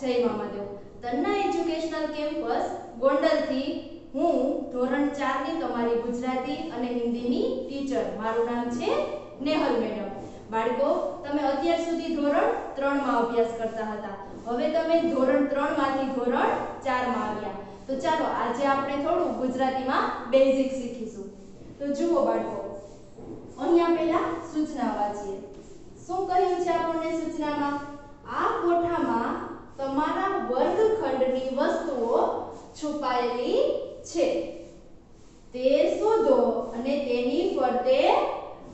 જય Mamadev. Tanna educational campus ગોંડલથી હું ધોરણ 4 ની તમારી ગુજરાતી અને હિન્દીની ટીચર મારું નામ છે નેહલ મેડમ. બાળકો, તમે અત્યાર સુધી ધોરણ 3 માં અભ્યાસ કરતા હતા. હવે તમે ધોરણ 3 માંથી ધોરણ 4 માં આવ્યા. તો ચાલો, આજે આપણે થોડું ગુજરાતીમાં બેઝિક શીખીશું. તો જુઓ બાળકો, અહીંયા પહેલા સૂચના વાંચીએ. શું કહ્યું છે આપણને સૂચનામાં? આ કોઠામાં તમારા વર્ગખંડની વસ્તુઓ છુપાયેલી છે. તે શોધો અને તેની ફરતે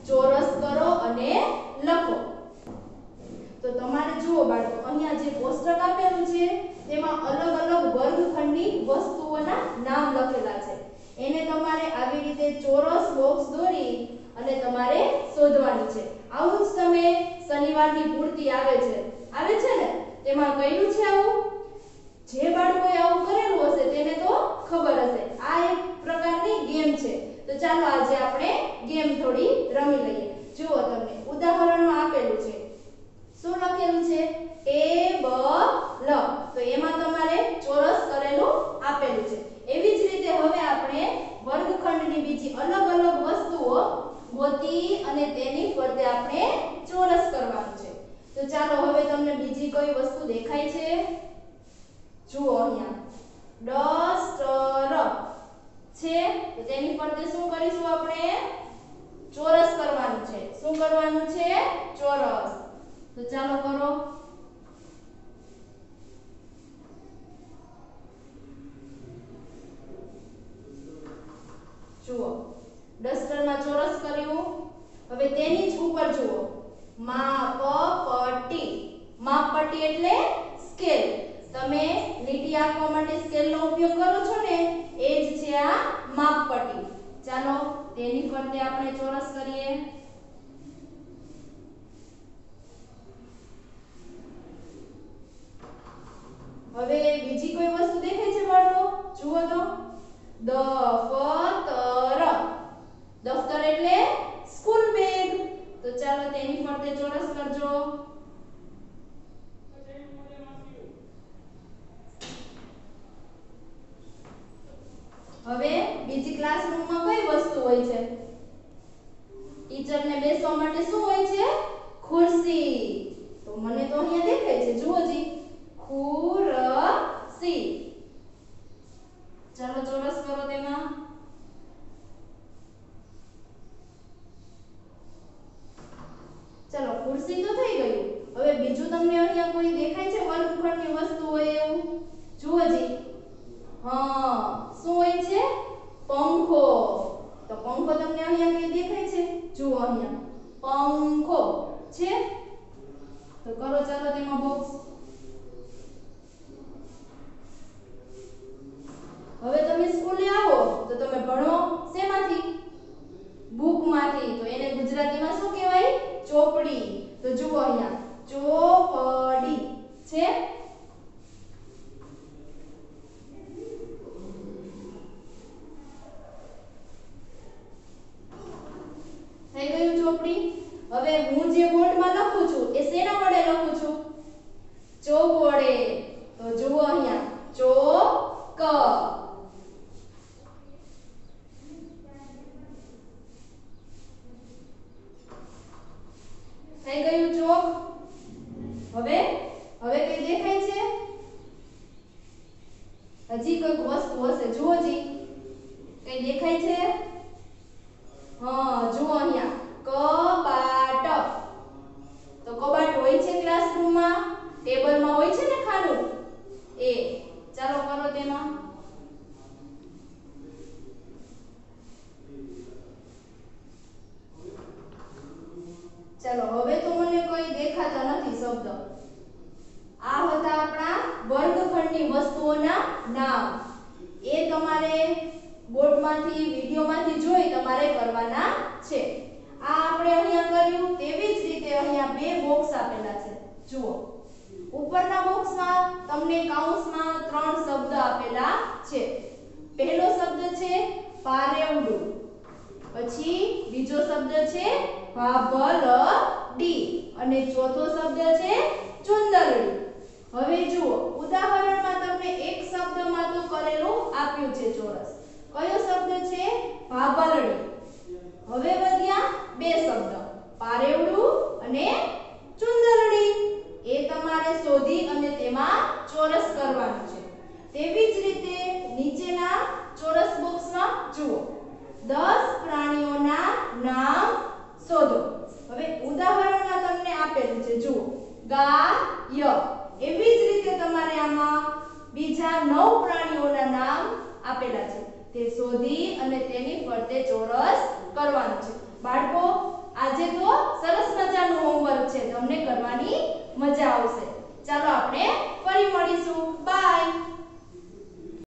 ચોરસ કરો અને લખો. તો તમારે જુઓ બાળકો, અહીંયા જે કોષ્ટક આપેલું છે, તેમાં અલગ અલગ વર્ગખંડની વસ્તુઓના નામ લખેલા છે. એને તમારે આવી રીતે ચોરસ બોક્સ દોરી અને તમારે શોધવાની છે આવું જ તમે શનિવારની પૂર્તિ આવે છે આવે છે ને તેમાં કયું છે આવું જે બાળકોએ આવું કરેલું હશે તેને તો ખબર હશે આ એક પ્રકારની ગેમ છે તો ચાલો આજે આપણે ગેમ થોડી રમી લઈએ. જુઓ તમને, ઉદાહરણમાં આપેલું છે. શું લખેલું છે? ટેબલ તો એમાં તમારે ચોરસ કરેલું આપેલું છે. એવી જ રીતે હવે આપણે વર્ગખંડની બીજી અલગ અલગ વસ્તુઓ ગોતી અને તેની ફરતે આપણે ચોરસ કરવાનું છે. તો ચાલો હવે તમને બીજી કોઈ વસ્તુ દેખાય છે? જુઓ અહીંયા. ડસ્ટર. છે? તો તેની ફરતે શું કરીશું આપણે? ચોરસ કરવાનું છે. શું કરવાનું છે? ચોરસ. તો ચાલો કરો. જુઓ. ડસ્ટરમાં ચોરસ કર્યું. હવે તેની જ ઉપર જુઓ. માપ પટ્ટી માપ પટ્ટી એટલે સ્કેલ. તમે લીટી આંકવા માટે સ્કેલનો ઉપયોગ કરો છો ને, એ જ છે આ માપપટ્ટી. ચાલો, તેની ફરતે આપણે ચોરસ કરીએ. હવે બીજી કોઈ વસ્તુ દેખાય છે બાળકો જુઓ તો. દફતર દફતર એટલે સ્કૂલ બેગ તો ચાલો તેની ફરતે ચોરસ કરજો હવે બીજી ક્લાસરૂમમાં કઈ વસ્તુ હોય છે? ટીચરને બેસવા માટે શું હોય છે? ખુરશી. તો મને તો અહીંયા દેખાય છે. જુઓ જી. ખુરશી. ચાલો, ચોરસ કરો તેમાં. ચાલો, ખુરશી તો થઈ ગયું. હવે બીજું તમને અહીંયા કોઈ દેખાય છે વર્ગખંડની વસ્તુ હોય એવું જુઓ જી હા શું હોય છે પંખો તો પંખો તમને અહીંયા કઈ દેખાય છે જુઓ અહીંયા પંખો છે? તો કરો ચાલો તેમાં બોક્સ હવે તમે સ્કૂલે આવો, તો તમે ભણો. શેમાંથી? બુકમાંથી. તો એને ગુજરાતીમાં શું કહેવાય? ચોપડી. તો જુઓ અહીંયા ચોપડી છે થઈ ગયું ચોપડી હવે હું જે બોર્ડમાં લખું છું એ શેના વડે લખું છું વડે તો જુઓ અહીંયા. ચોક થઈ ગયું ચોક હવે? હવે કઈ દેખાય છે? હજી કોઈક વસ્તુ હશે. જુઓ જી. કઈ દેખાય છે હા જુઓ અહીંયા કબાટ તો કબાટ હોય છે ક્લાસરૂમમાં ટેબલમાં હોય છે ને ખાનું એ કરો ચાલો, હવે તો કોઈ દેખાતા નથી શબ્દ. આ હતા આપણા વર્ગખંડની વસ્તુઓના નામ. એ તમારે બોર્ડમાંથી, વિડીયોમાંથી જોઈ તમારે કરવાના છે. આ આપણે અહીંયા કર્યું તેવી જ રીતે અહીંયા બે બોક્સ આપેલા છે. જુઓ. ઉપરના બોક્સમાં તમને કૌંસમાં ત્રણ શબ્દ આપેલા છે. પહેલો શબ્દ છે પારેવડુ. પછી બીજો શબ્દ છે ભાભલડી. અને ચોથો શબ્દ છે ચુંદરડી. હવે જુઓ, ઉદાહરણમાં તમને એક શબ્દમાં તો કરેલું આપ્યું છે ચોરસ. કયો શબ્દ છે? ભાભલડી. હવે વધ્યા બે શબ્દ. પારેવડું અને તમારે શોધી અને તેમાં ચોરસ કરવાનું છે. તેવી જ રીતે નીચેના ચોરસ બોક્સમાં જુઓ. 10 પ્રાણીઓના નામ શોધો. હવે ઉદાહરણમાં તમને આપેલું છે, જુઓ. ગાય. એવી જ રીતે તમારે આમાં બીજા નવ પ્રાણીઓના નામ આપેલા છે. તે શોધી અને તેની ફરતે ચોરસ કરવાનું છે. બાળકો, આજે તો સરસ મજાનું હોમવર્ક છે. તમને કરવાની મજા આવશે. ચાલો આપણે ફરી મળીશું. બાય.